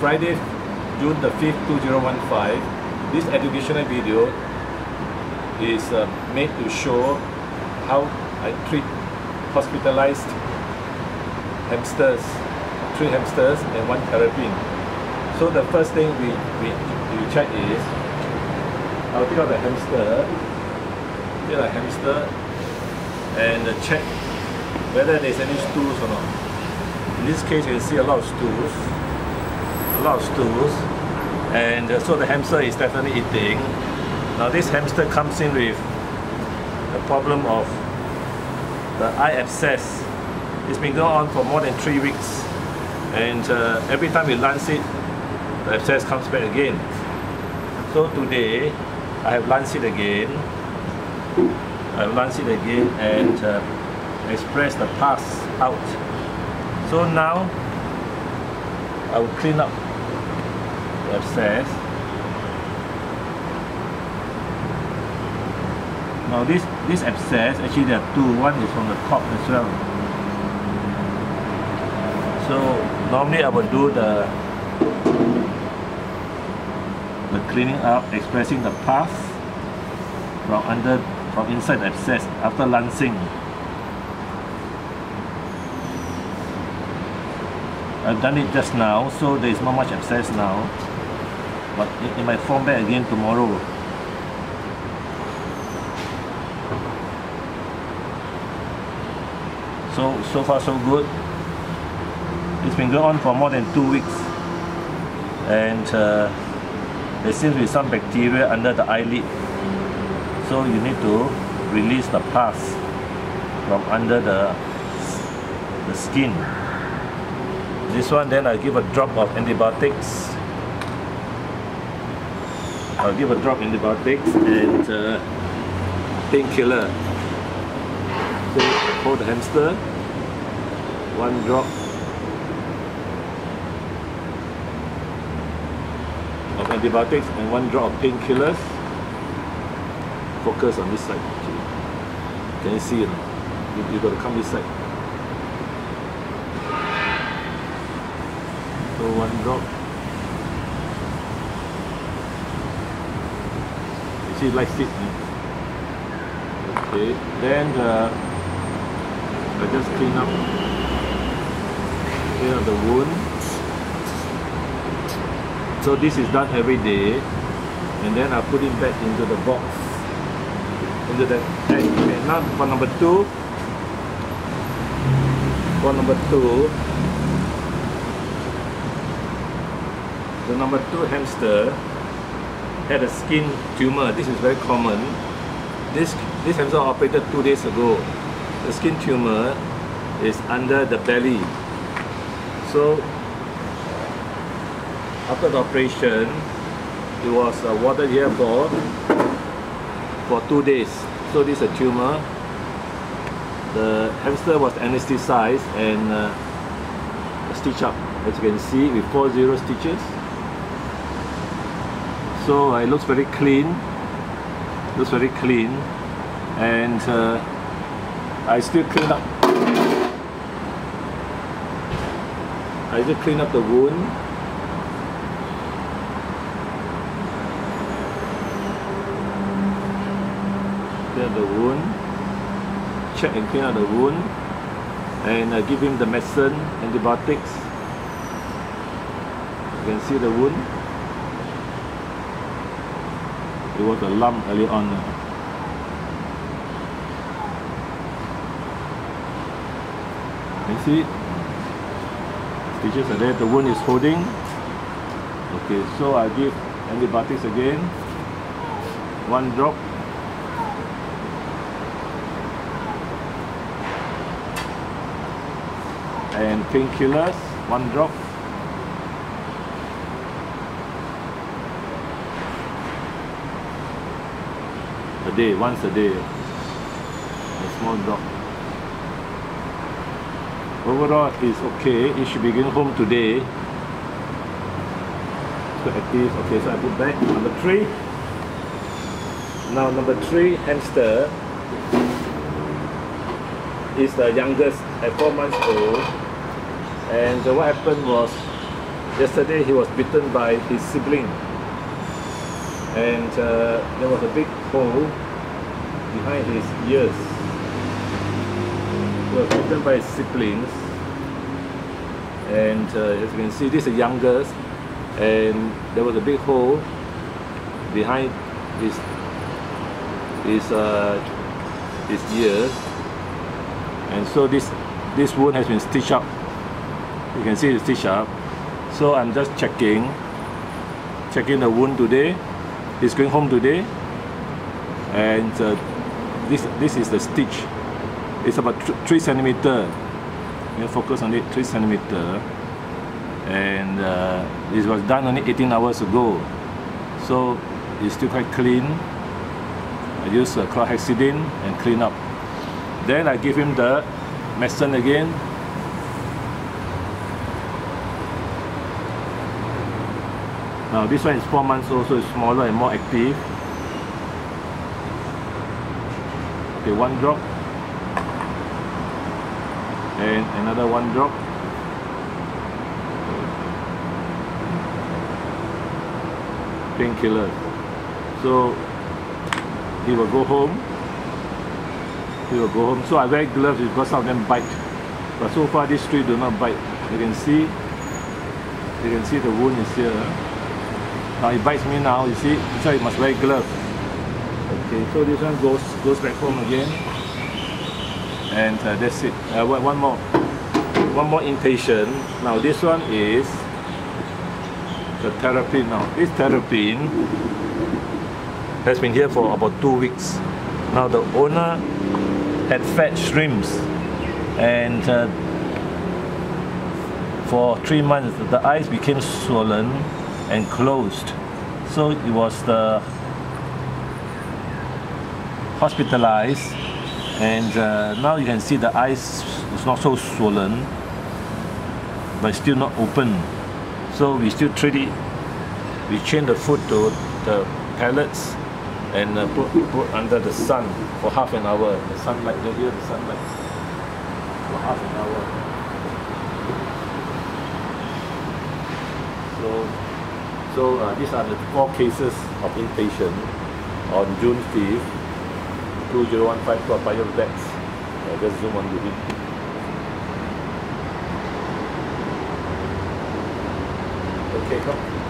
Friday, June the 5th, 2015. This educational video is uh, made to show how I treat hospitalized hamsters, three hamsters and one terrapin. So the first thing we, we, we check is, I'll take out the hamster, take out the hamster and check whether there's any stools or not. In this case, you can see a lot of stools, lot of stools, and uh, so the hamster is definitely eating. Now this hamster comes in with the problem of the eye abscess. It's been going on for more than three weeks, and uh, every time we lance it, the abscess comes back again. So today, I have lanced it again. I have lanced it again and uh, express the pus out. So now I will clean up abscess. Now this this abscess actually there are two. One is from the top as well. So normally I would do the the cleaning up, expressing the pus from under from inside the abscess after lancing. I've done it just now, so there is not much abscess now, but it, it might form back again tomorrow. So, so far so good. It's been going on for more than two weeks. And uh, there seems to be some bacteria under the eyelid. So you need to release the pus from under the, the skin. This one then I give a drop of antibiotics. I'll give a drop in the antibiotics and uh, painkiller. So hold the hamster, one drop of antibiotics and one drop of painkillers. Focus on this side actually. Can you see it? You, you got to come this side. So one drop. See light fit. Okay. Then uh, I just clean up clean up the wound. So this is done every day and then I put it back into the box into the. Okay, now for number two for number two the number two hamster had a skin tumor. This is very common. This this hamster operated two days ago. The skin tumor is under the belly. So after the operation, it was uh, watered here for for two days. So this is a tumor. The hamster was anesthetized and uh, stitched up, as you can see, with four zero stitches. So uh, it looks very clean. Looks very clean, and uh, I still clean up. I just clean up the wound. Clean up the wound. Check and clean up the wound, and uh, give him the medicine, antibiotics. You can see the wound. It was a lump early on. You see, stitches are there. The wound is holding. Okay, so I give antibiotics again. One drop. And painkillers, one drop. Day, once a day. A small drop overall is okay. It should be going home today. So active okay so I put back. Number three. Now number three hamster is the youngest at four months old. And what happened was yesterday he was bitten by his sibling and uh, there was a big hole behind his ears. He was bitten by his siblings. And uh, as you can see this is the youngest. And there was a big hole behind his his uh, his ears. And so this this wound has been stitched up. You can see it's stitched up. So I'm just checking checking the wound today he's going home today. And uh, this this is the stitch. It's about three centimeter. You focus on it three centimeter. And uh, this was done only 18 hours ago. So it's still quite clean. I use uh, chlorhexidine and clean up. Then I give him the medicine again Now this one is 4 months old so it's smaller and more active. Okay, one drop. And another one drop. Painkiller. So he will go home. He will go home. So I wear gloves because some of them bite. But so far these three do not bite. You can see you can see the wound is here. Now it bites me now, you see, so it must wear glove. Okay, so this one goes goes back home again. And uh, that's it. Uh, one more. One more inpatient. Now this one is the terrapin now. This terrapin has been here for about two weeks. Now the owner had fed shrimps and uh, for three months the eyes became swollen and closed. So it was the hospitalized and uh, now you can see the eyes is not so swollen but still not open. So we still treat it. We change the food to the pellets and uh, put, put under the sun for half an hour. The sunlight, you hear the sunlight for half an hour. So so uh, these are the four cases of inpatient on June 5th, 2015 Toa Payoh Vets. Uh, just zoom on the it. Okay, come.